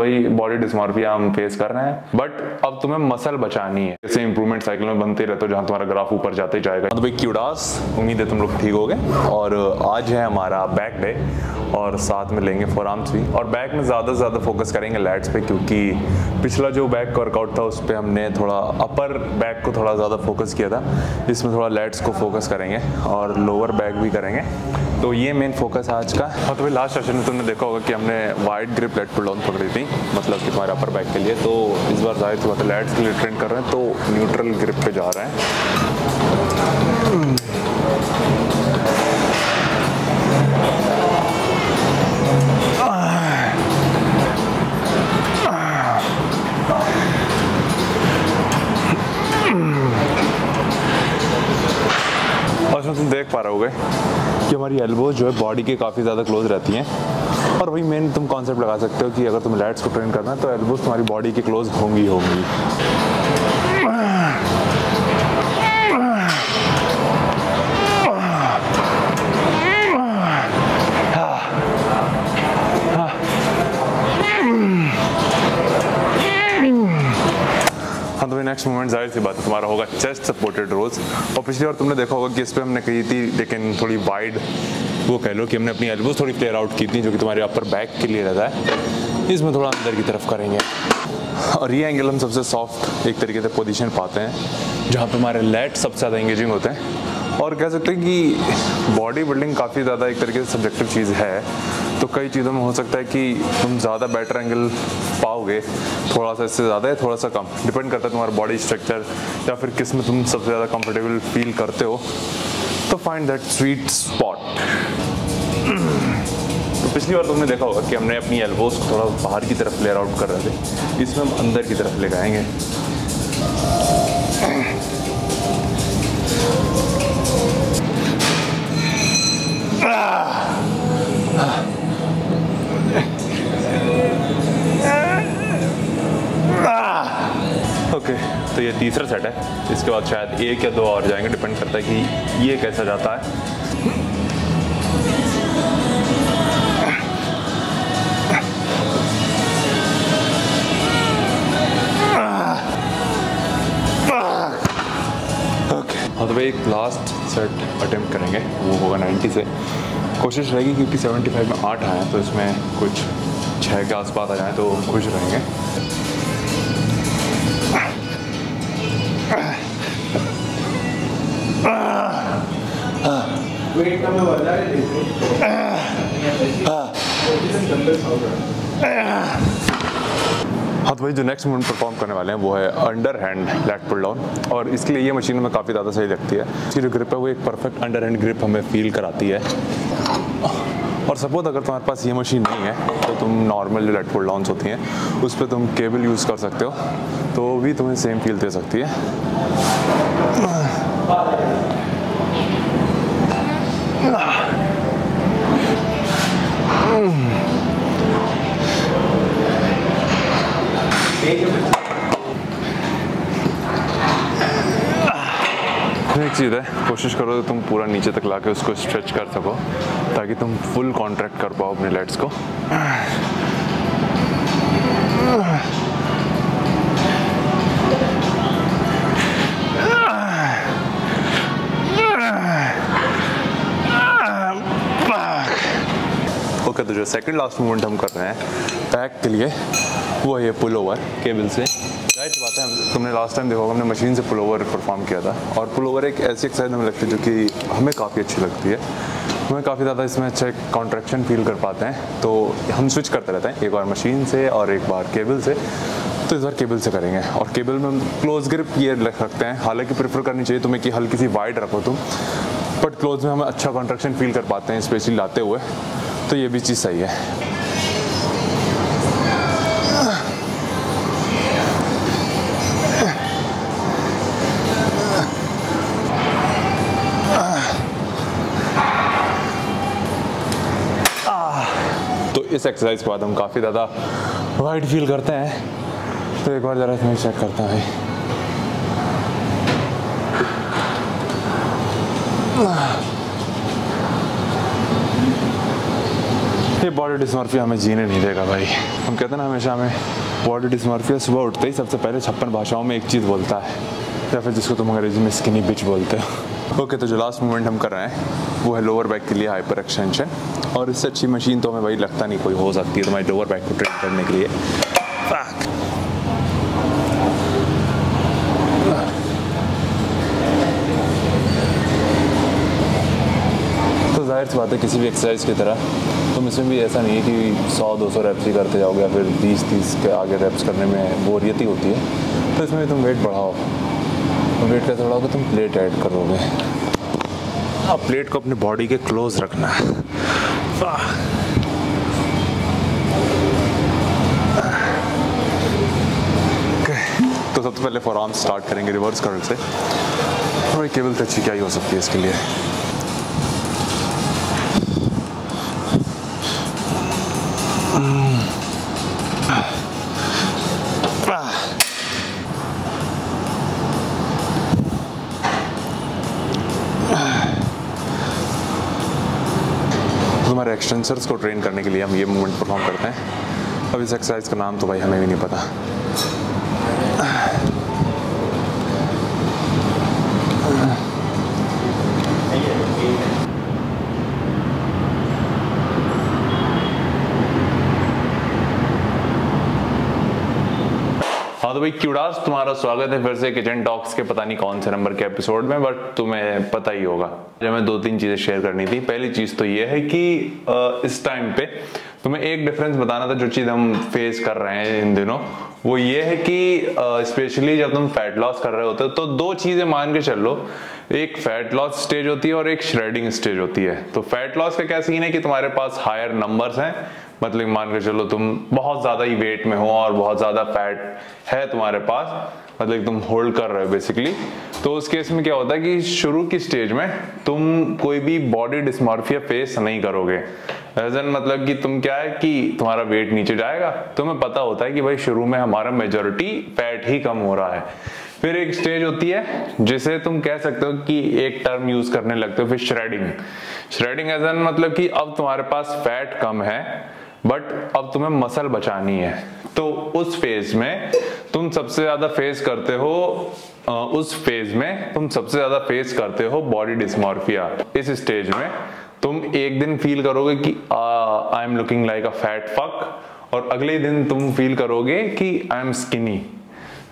भाई body dysmorphia हम face कर रहे हैं। बट अब तुम्हें मसल बचानी है। जैसे इंप्रूवमेंट साइकिल में बनते रहते हो, जहाँ तुम्हारा ग्राफ ऊपर जाते जाएगा। तो भाई क्यूडास उम्मीद है तुम लोग ठीक हो गए और आज है हमारा बैक डे और साथ में लेंगे फोर आर्म्स भी। और बैक में ज़्यादा से ज़्यादा फोकस करेंगे लैट्स पे, क्योंकि पिछला जो बैक वर्कआउट था, उस पर हमने थोड़ा अपर बैक को थोड़ा ज़्यादा फोकस किया था इसमें थोड़ा लैट्स को फोकस करेंगे, और लोअर बैक भी करेंगे। तो ये मेन फोकस है आज का। और तो भाई लास्ट सेशन में तुमने देखा होगा कि हमने wide grip lat pull down पकड़ी थी मतलब कि हमारे अपर बैक के लिए। तो इस बार ज़ाहिर सी बात है लेट्स के लिए ट्रेंड कर रहे हैं तो न्यूट्रल ग्रिप पे जा रहे हैं। हमारी एल्बोज जो है बॉडी के काफ़ी ज़्यादा क्लोज रहती हैं। और वही मेन तुम कॉन्सेप्ट लगा सकते हो कि अगर तुम लैट्स को ट्रेन करना है तो एल्बोज तुम्हारी बॉडी के क्लोज होंगी होंगी। ज़ाहिर सी बात है, तुम्हारा होगा चेस्ट सपोर्टेड रोज और पिछली बार तुमने देखा होगा कि इस पर हमने कही थी, लेकिन थोड़ी वाइड वो कह लो कि हमने अपनी एल्बोज थोड़ी क्लियर आउट की थी, जो कि तुम्हारे अपर बैक के लिए रहता है। इसमें थोड़ा अंदर की तरफ़ करेंगे। और ये एंगल हम सबसे सॉफ्ट एक तरीके से पोजीशन पाते हैं, जहाँ पे हमारे लेट सबसे ज़्यादा इंगेजिंग होते हैं। और कह सकते हैं कि बॉडी बिल्डिंग काफ़ी ज़्यादा एक तरीके से सब्जेक्टिव चीज़ है। तो कई चीज़ों में हो सकता है कि तुम ज़्यादा बेटर एंगल पाओगे, थोड़ा सा इससे ज़्यादा है थोड़ा सा कम डिपेंड करता है तुम्हारा बॉडी स्ट्रक्चर या फिर किसमें तुम सबसे ज़्यादा कंफर्टेबल फील करते हो। तो फाइंड दैट स्वीट स्पॉट पिछली बार तुमने देखा होगा कि हमने अपनी एल्बोज को थोड़ा बाहर की तरफ़ लेयर आउट कर रहे थे। इसमें हम अंदर की तरफ़ ले आएँगे ओके। तो ये तीसरा सेट है। इसके बाद शायद एक या दो और जाएँगे डिपेंड करता है कि ये कैसा जाता है। तो भाई एक लास्ट सेट अटेम्प्ट करेंगे। वो होगा 90 से। कोशिश रहेगी क्योंकि 75 में आठ आए तो इसमें कुछ छः के आसपास आ जाएँ तो खुश रहेंगे। हाँ तो भाई जो नेक्स्ट मूवमेंट परफॉर्म करने वाले हैं, वो है under hand lat pull down और इसके लिए ये मशीन हमें काफ़ी ज़्यादा सही लगती है। इसकी जो ग्रिप है, वो एक परफेक्ट अंडर हैंड ग्रिप हमें फील कराती है। और सपोज़ अगर तुम्हारे पास ये मशीन नहीं है तो तुम नॉर्मल जो लेट पुल डाउन होती हैं। उस पर तुम केबल यूज़ कर सकते हो। तो भी तुम्हें सेम फील दे सकती है। एक चीज़ है, कोशिश करो तुम पूरा नीचे तक लाके उसको स्ट्रेच कर सको, ताकि तुम फुल कॉन्ट्रैक्ट कर पाओ अपने लेट्स को। तो जो सेकंड लास्ट मूवमेंट हम कर रहे हैं पैक के लिए, वो है पुल ओवर केबल से। सी बात है, तुमने लास्ट टाइम देखा हमने मशीन से पुल ओवर परफॉर्म किया था। और पुल ओवर एक ऐसी एक्सरसाइज हमें लगती है जो कि हमें काफ़ी अच्छी लगती है। हमें काफ़ी ज़्यादा इसमें अच्छा कॉन्ट्रैक्शन फील कर पाते हैं। तो हम स्विच करते रहते हैं, एक बार मशीन से और एक बार केबल से। तो इस बार केबल से करेंगे। और केबल में हम क्लोज ग्रिप ये रख सकते हैं। हालाँकि प्रेफर करनी चाहिए तुम्हें कि हल्की सी वाइड रखो तुम। बट क्लोज में हम अच्छा कॉन्ट्रैक्शन फील कर पाते हैं स्पेशली लाते हुए। तो ये भी चीज़ सही है। तो इस एक्सरसाइज के बाद हम काफ़ी ज़्यादा वाइड फील करते हैं। तो एक बार ज़रा इसमें चेक करते हैं ये बॉडी डिस्मॉर्फिया हमें जीने नहीं देगा भाई। हम कहते हैं ना हमेशा हमें बॉडी डिस्मॉर्फिया सुबह उठते ही सबसे पहले छप्पन भाषाओं में एक चीज़ बोलता है, या फिर जिसको तुम अंग्रेज़ी में स्किनी बिच बोलते हो। ओके तो जो लास्ट मूवमेंट हम कर रहे हैं, वो है लोअर बैक के लिए हाइपर एक्सटेंशन और इससे अच्छी मशीन तो हमें भाई लगता नहीं कोई हो सकती है तुम्हारी लोअर बैक को ट्रेन करने के लिए। तो ज़ाहिर सी बात है, किसी भी एक्सरसाइज की तरह इसमें भी ऐसा नहीं है कि 100 200 रेप्स ही करते जाओगे या फिर 20 30 के आगे रेप्स करने में बोरियत ही होती है। तो इसमें तुम वेट बढ़ाओ। तो वेट कैसे बढ़ाओगे? तुम प्लेट ऐड करोगे। अब प्लेट को अपनी बॉडी के क्लोज रखना है। तो सबसे पहले फॉर आर्म स्टार्ट करेंगे रिवर्स कर्ल से। और केबल से अच्छी क्या ही हो सकती है इसके लिए? हमारे एक्सटेंसर्स को ट्रेन करने के लिए हम ये मूवमेंट परफॉर्म करते हैं। अब इस एक्सरसाइज का नाम तो भाई हमें भी नहीं पता। तो भाई क्यूडास, तुम्हारा स्वागत है फिर से किचन टॉक्स के, पता नहीं कौन से नंबर के एपिसोड में बट तुम्हें पता ही होगा। हमें दो तीन चीज़ें शेयर करनी थी। पहली चीज़ तो ये है कि इस टाइम पे तुम्हें एक डिफरेंस बताना था, जो चीज़ हम फेस कर रहे हैं इन दिनों। वो ये है कि स्पेशली जब तुम फैट लॉस कर रहे होते हो तो दो चीज़ें मान के चल। लो एक फैट लॉस स्टेज होती है और एक श्रेडिंग स्टेज होती है। तो फैट लॉस का क्या सीन है कि तुम्हारे पास हायर नंबर्स हैं मतलब मान के चलो तुम बहुत ज़्यादा ही वेट में हो और बहुत ज़्यादा फैट है तुम्हारे पास मतलब तुम होल्ड कर रहे हो बेसिकली तो उस केस में क्या होता है कि शुरू की स्टेज में तुम कोई भी बॉडी डिस्मॉर्फिया फेस नहीं करोगे। एजन मतलब कि तुम क्या है कि तुम्हारा वेट नीचे जाएगा। तुम्हें पता होता है कि भाई शुरू में हमारा मेजोरिटी फैट ही कम हो रहा है। फिर एक स्टेज होती है जिसे तुम कह सकते हो कि एक टर्म यूज़ करने लगते हो, फिर श्रेडिंग श्रेडिंग एजन मतलब कि अब तुम्हारे पास फैट कम है बट अब तुम्हें मसल बचानी है। तो उस फ़ेज़ में तुम सबसे ज़्यादा फेस करते हो उस फ़ेज़ में तुम सबसे ज़्यादा फेस करते हो बॉडी डिस्मॉर्फिया इस स्टेज में तुम एक दिन फील करोगे कि I am looking like a fat fuck और अगले दिन तुम फील करोगे कि आई एम स्किनी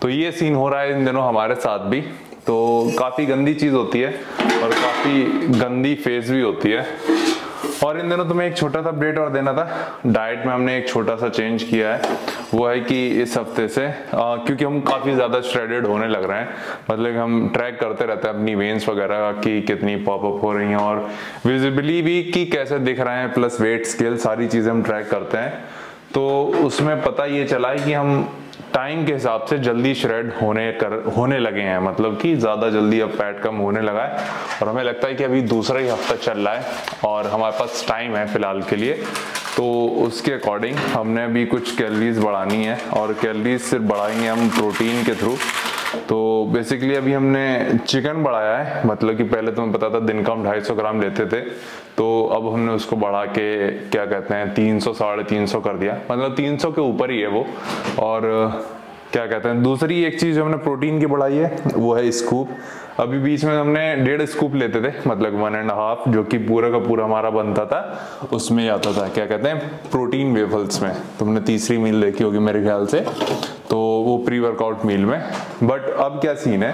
तो ये सीन हो रहा है इन दिनों हमारे साथ भी। तो काफ़ी गंदी चीज़ होती है और काफ़ी गंदी फ़ेज़ भी होती है। और इन दिनों तुम्हें एक छोटा सा अपडेट और देना था। डाइट में हमने एक छोटा सा चेंज किया है। वो है कि इस हफ़्ते से आ, क्योंकि हम काफ़ी ज़्यादा श्रेडेड होने लग रहे हैं। मतलब हम ट्रैक करते रहते हैं अपनी वेन्स वगैरह की कितनी पॉपअप हो रही हैं और विजिबली भी कि कैसे दिख रहे हैं प्लस वेट स्केल सारी चीज़ें हम ट्रैक करते हैं। तो उसमें पता ये चला है कि हम टाइम के हिसाब से जल्दी श्रेड होने कर, होने लगे हैं। मतलब कि ज़्यादा जल्दी अब फैट कम होने लगा है और हमें लगता है कि अभी दूसरा ही हफ़्ता चल रहा है और हमारे पास टाइम है फ़िलहाल के लिए। तो उसके अकॉर्डिंग हमने अभी कुछ कैलरीज बढ़ानी है और कैलरीज सिर्फ़ बढ़ाएँगे हम प्रोटीन के थ्रू तो बेसिकली अभी हमने चिकन बढ़ाया है। मतलब कि पहले तुम्हें पता था दिन का हम 250 ग्राम लेते थे। तो अब हमने उसको बढ़ा के, क्या कहते हैं 300 साढ़े तीन सौ कर दिया। मतलब 300 के ऊपर ही है वो। और, क्या कहते हैं, दूसरी एक चीज़ हमने प्रोटीन की बढ़ाई है, वो है स्कूप। अभी बीच में हमने डेढ़ स्कूप लेते थे मतलब वन एंड हाफ़, जो कि पूरा का पूरा हमारा बनता था। उसमें आता था, क्या कहते हैं, प्रोटीन वेफल्स में। तुमने तीसरी मील देखी होगी मेरे ख्याल से तो वो प्री वर्कआउट मील में। बट अब क्या सीन है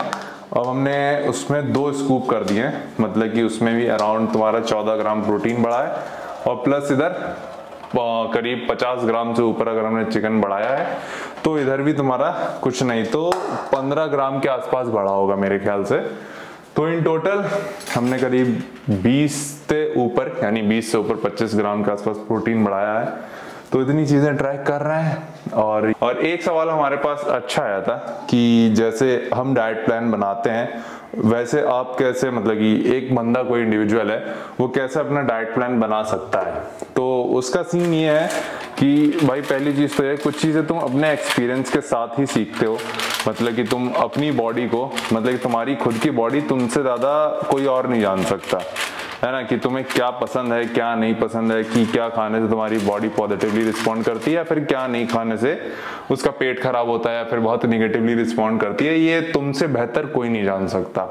अब हमने उसमें दो स्कूप कर दिए मतलब कि उसमें भी अराउंड तुम्हारा 14 ग्राम प्रोटीन बढ़ा है और प्लस इधर करीब 50 ग्राम से ऊपर अगर हमने चिकन बढ़ाया है तो इधर भी तुम्हारा कुछ नहीं तो 15 ग्राम के आसपास बढ़ा होगा मेरे ख्याल से। तो इन टोटल हमने करीब 20 से ऊपर, यानी 20 से ऊपर 25 ग्राम के आसपास प्रोटीन बढ़ाया है। तो इतनी चीज़ें ट्रैक कर रहे हैं और और एक सवाल हमारे पास अच्छा आया था कि जैसे हम डाइट प्लान बनाते हैं, वैसे आप कैसे मतलब कि एक बंदा कोई इंडिविजुअल है, वो कैसे अपना डाइट प्लान बना सकता है? तो उसका सीन ये है कि भाई पहली चीज़ तो है, कुछ चीज़ें तुम अपने एक्सपीरियंस के साथ ही सीखते हो। मतलब कि तुम अपनी बॉडी को मतलब कि तुम्हारी खुद की बॉडी तुमसे ज़्यादा कोई और नहीं जान सकता। है ना, कि तुम्हें क्या पसंद है, क्या नहीं पसंद है, कि क्या खाने से तुम्हारी बॉडी पॉजिटिवली रिस्पॉन्ड करती है या फिर क्या नहीं खाने से उसका पेट खराब होता है या फिर बहुत निगेटिवली रिस्पॉन्ड करती है, ये तुमसे बेहतर कोई नहीं जान सकता।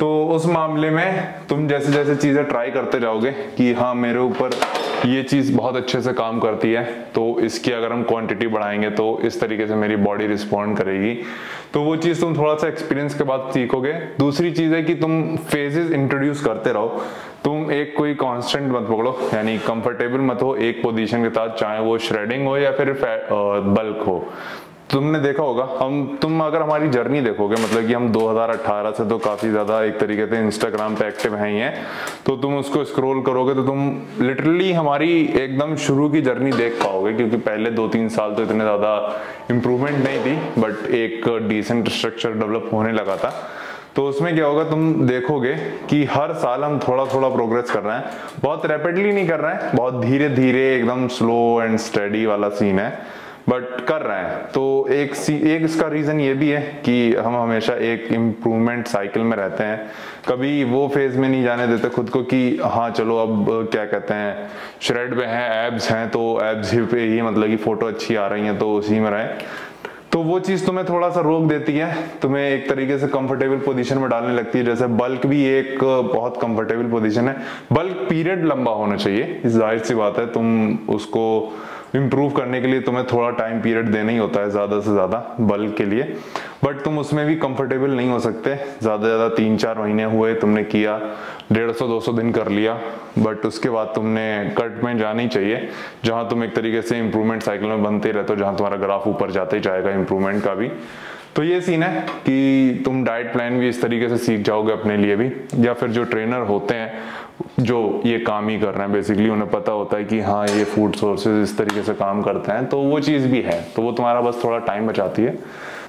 तो उस मामले में तुम जैसे जैसे चीज़ें ट्राई करते जाओगे कि हाँ मेरे ऊपर ये चीज़ बहुत अच्छे से काम करती है तो इसकी अगर हम क्वांटिटी बढ़ाएँगे तो इस तरीके से मेरी बॉडी रिस्पॉन्ड करेगी। तो वो चीज़ तुम थोड़ा सा एक्सपीरियंस के बाद सीखोगे। दूसरी चीज़ है कि तुम फेजेस इंट्रोड्यूस करते रहो। तुम एक कोई कांस्टेंट मत पकड़ो, यानी कंफर्टेबल मत हो, एक पोजीशन के साथ, चाहे वो श्रेडिंग हो या फिर बल्क हो। तुमने देखा होगा, हम, तुम अगर हमारी जर्नी देखोगे मतलब कि हम 2018 से तो काफ़ी ज़्यादा एक तरीके से इंस्टाग्राम पे एक्टिव हैं ही हैं तो तुम उसको स्क्रॉल करोगे तो तुम लिटरली हमारी एकदम शुरू की जर्नी देख पाओगे, क्योंकि पहले दो तीन साल तो इतने ज़्यादा इम्प्रूवमेंट नहीं थी बट एक डिसेंट स्ट्रक्चर डेवलप होने लगा था। तो उसमें क्या होगा, तुम देखोगे कि हर साल हम थोड़ा थोड़ा प्रोग्रेस कर रहे हैं। बहुत रैपिडली नहीं कर रहे हैं, बहुत धीरे धीरे एकदम स्लो एंड स्टडी वाला सीन है बट कर रहे हैं। तो एक सी, एक इसका रीज़न ये भी है कि हम हमेशा एक इम्प्रूवमेंट साइकिल में रहते हैं। कभी वो फ़ेज़ में नहीं जाने देते खुद को कि हाँ चलो अब क्या कहते हैं श्रेड पे हैं एब्स हैं तो एब्स ही पे ही मतलब कि फ़ोटो अच्छी आ रही हैं तो उसी में रहे। तो वो चीज़ तुम्हें थोड़ा सा रोक देती है, तुम्हें एक तरीके से कंफर्टेबल पोजीशन में डालने लगती है, जैसे बल्क भी एक बहुत कंफर्टेबल पोजीशन है। बल्क पीरियड लंबा होना चाहिए, ज़ाहिर सी बात है, तुम उसको इम्प्रूव करने के लिए तुम्हें थोड़ा टाइम पीरियड देना ही होता है, ज़्यादा से ज़्यादा बल्क के लिए। बट तुम उसमें भी कंफर्टेबल नहीं हो सकते। ज़्यादा से ज़्यादा तीन चार महीने हुए, तुमने किया, डेढ़ सौ, दो सौ दिन कर लिया। बट उसके बाद तुमने कट में जाना ही चाहिए। जहाँ तुम एक तरीके से इंप्रूवमेंट साइकिल में बनते रहते हो, जहाँ तुम्हारा ग्राफ ऊपर जाते ही जाएगा इंप्रूवमेंट का भी। तो ये सीन है कि तुम डाइट प्लान भी इस तरीके से सीख जाओगे अपने लिए भी, या फिर जो ट्रेनर होते हैं, जो ये काम ही कर रहे हैं बेसिकली उन्हें पता होता है कि हाँ ये फ़ूड सोर्सेज इस तरीके से काम करते हैं तो वो चीज़ भी है। तो वो तुम्हारा बस थोड़ा टाइम बचाती है।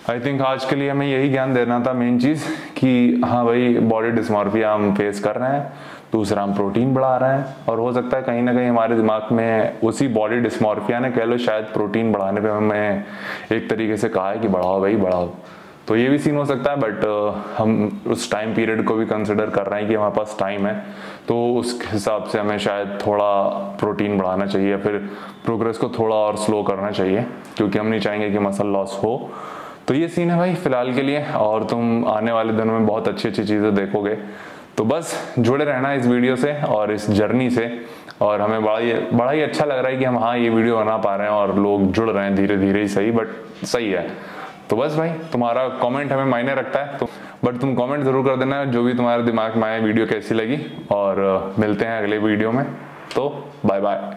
आई थिंक आज के लिए हमें यही ज्ञान देना था मेन चीज़ कि हाँ भाई बॉडी डिस्मॉर्फिया हम फेस कर रहे हैं, दूसरा हम प्रोटीन बढ़ा रहे हैं और हो सकता है कहीं ना कहीं हमारे दिमाग में उसी बॉडी डिस्मॉर्फिया ने कह लो शायद प्रोटीन बढ़ाने पे हमें एक तरीके से कहा है कि बढ़ाओ भाई, बढ़ाओ। तो ये भी सीन हो सकता है बट हम उस टाइम पीरियड को भी कंसिडर कर रहे हैं कि हमारे पास टाइम है। तो उस हिसाब से हमें शायद थोड़ा प्रोटीन बढ़ाना चाहिए फिर प्रोग्रेस को थोड़ा और स्लो करना चाहिए, क्योंकि हम नहीं चाहेंगे कि मसल लॉस हो। तो ये सीन है भाई, फ़िलहाल के लिए, और तुम आने वाले दिनों में बहुत अच्छी अच्छी चीज़ें देखोगे। तो बस, जुड़े रहना इस वीडियो से और इस जर्नी से, और हमें बड़ा ही बड़ा ही अच्छा लग रहा है कि हम हाँ ये वीडियो बना पा रहे हैं और लोग जुड़ रहे हैं धीरे धीरे ही सही बट सही है। तो बस भाई, तुम्हारा कमेंट हमें मायने रखता है तो बट तुम कमेंट ज़रूर कर देना, जो भी तुम्हारे दिमाग में आए, वीडियो कैसी लगी, और, मिलते हैं अगले वीडियो में। तो बाय बाय